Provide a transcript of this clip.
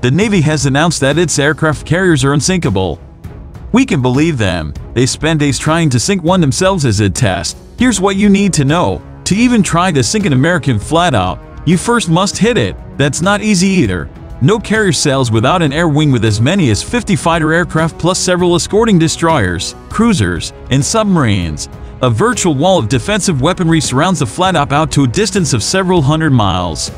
the Navy has announced that its aircraft carriers are unsinkable. We can believe them. They spend days trying to sink one themselves as a test. Here's what you need to know. To even try to sink an American flattop, you first must hit it. That's not easy either. No carrier sails without an air wing with as many as 50 fighter aircraft plus several escorting destroyers, cruisers, and submarines. A virtual wall of defensive weaponry surrounds the flattop to a distance of several hundred miles.